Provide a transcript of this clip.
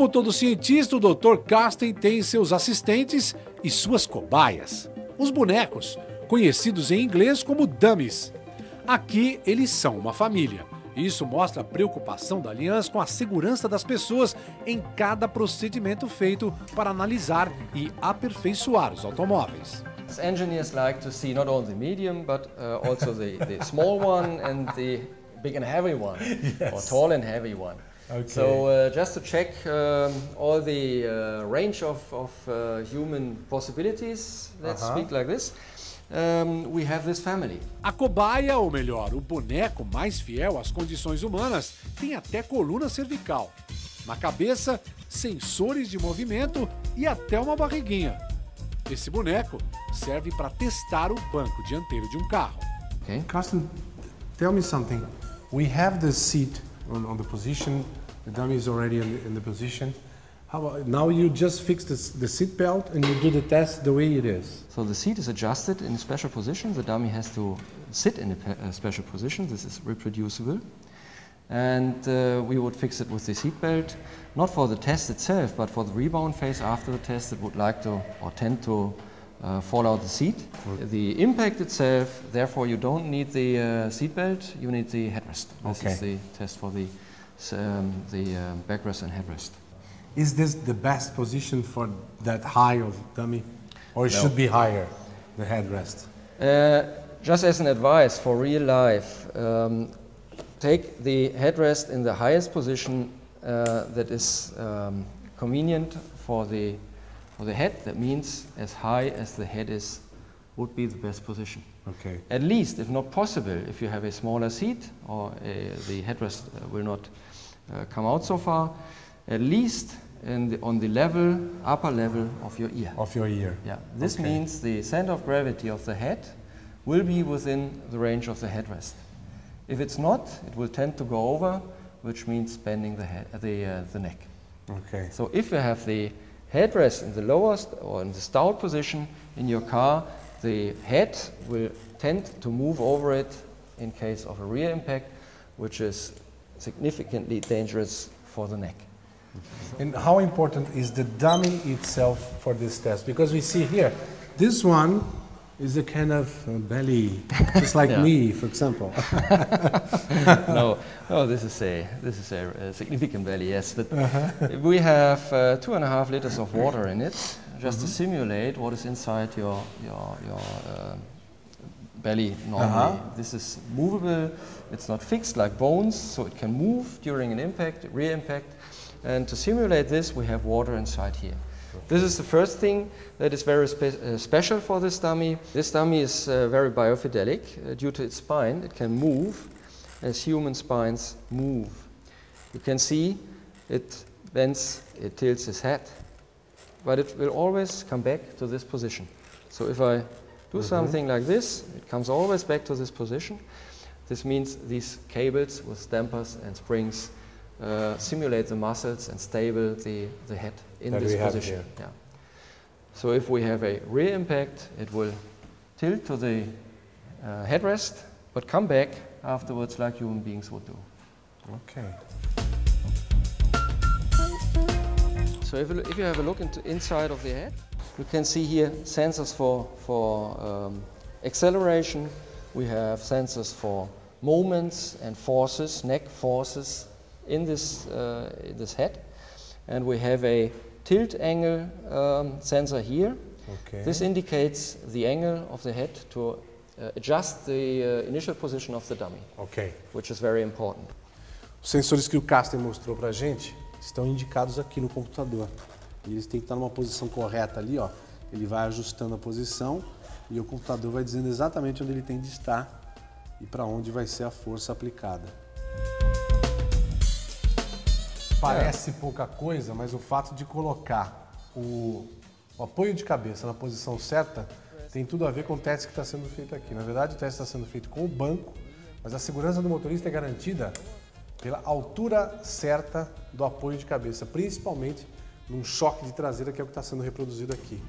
Como todo cientista, o Dr. Carsten tem seus assistentes e suas cobaias. Os bonecos, conhecidos em inglês como dummies. Aqui eles são uma família. Isso mostra a preocupação da Allianz com a segurança das pessoas em cada procedimento feito para analisar e aperfeiçoar os automóveis. As engineers like to see not only the medium, but uh, also the, the small one and the big and heavy one, yes. or tall and heavy one. Okay. So uh, just to check um, all the uh, range of, of uh, human possibilities, let's -huh. speak like this. Um, we have this family. A cobaia, ou melhor, o boneco mais fiel às condições humanas, tem até coluna cervical. Na cabeça, sensores de movimento e até uma barriguinha. Esse boneco serve para testar o banco dianteiro de um carro. Okay. Carsten, tell me something. We have the seat on, on the position. The dummy is already in the, in the position. How about, now you just fix the, the seat belt and you do the test the way it is. So the seat is adjusted in a special position. The dummy has to sit in a, a special position. This is reproducible. And uh, we would fix it with the seat belt, not for the test itself, but for the rebound phase after the test it would like to or tend to uh, fall out the seat. The impact itself, therefore you don't need the uh, seat belt, you need the headrest. This okay. is the test for the, um, the uh, backrest and headrest. Is this the best position for that high of dummy? Or it no. should be higher, the headrest? Uh, just as an advice for real life, um, take the headrest in the highest position uh, that is um, convenient for the, for the head. That means as high as the head is would be the best position. Okay. At least, if not possible, if you have a smaller seat or a, the headrest uh, will not uh, come out so far, at least the, on the level, upper level of your ear. Of your ear. Yeah. This okay. means the center of gravity of the head will be within the range of the headrest. If it's not, it will tend to go over, which means bending the, head, the, uh, the neck. Okay. So if you have the headrest in the lowest or in the stout position in your car, the head will tend to move over it in case of a rear impact, which is significantly dangerous for the neck. And how important is the dummy itself for this test? Because we see here, this one is a kind of belly, just like me, for example. no, no, this is a this is a, a significant belly. Yes, but uh -huh. we have uh, two and a half liters of water in it, just mm -hmm. to mm-hmm. simulate what is inside your your your uh, belly normally. -huh. This is movable. It's not fixed like bones, so it can move during an impact, rear impact. And to simulate this, we have water inside here. This is the first thing that is very spe uh, special for this dummy. This dummy is uh, very biofidelic uh, due to its spine. It can move as human spines move. You can see it bends, it tilts its head, but it will always come back to this position. So if I do mm -hmm. something like this, it comes always back to this position. This means these cables with dampers and springs uh, simulate the muscles and stable the, the head in that this position. Yeah. So if we have a rear impact, it will tilt to the uh, headrest, but come back afterwards like human beings would do. Okay. So if you, if you have a look into inside of the head, you can see here sensors for, for um, acceleration. We have sensors for moments and forces, neck forces, in this, uh, in this head. And we have a tilt angle um, sensor here. Okay. This indicates the angle of the head to uh, adjust the uh, initial position of the dummy, okay. which is very important. Os sensores que o Caster mostrou para a gente estão indicados aqui no computador. E eles têm que estar numa posição correta ali, ó. Ele vai ajustando a posição e o computador vai dizendo exatamente onde ele tem de estar e para onde vai ser a força aplicada. Parece é. pouca coisa, mas o fato de colocar o, o, apoio de cabeça na posição certa tem tudo a ver com o teste que está sendo feito aqui. Na verdade, o teste está sendo feito com o banco, mas a segurança do motorista é garantida pela altura certa do apoio de cabeça, principalmente num choque de traseira, que é o que está sendo reproduzido aqui.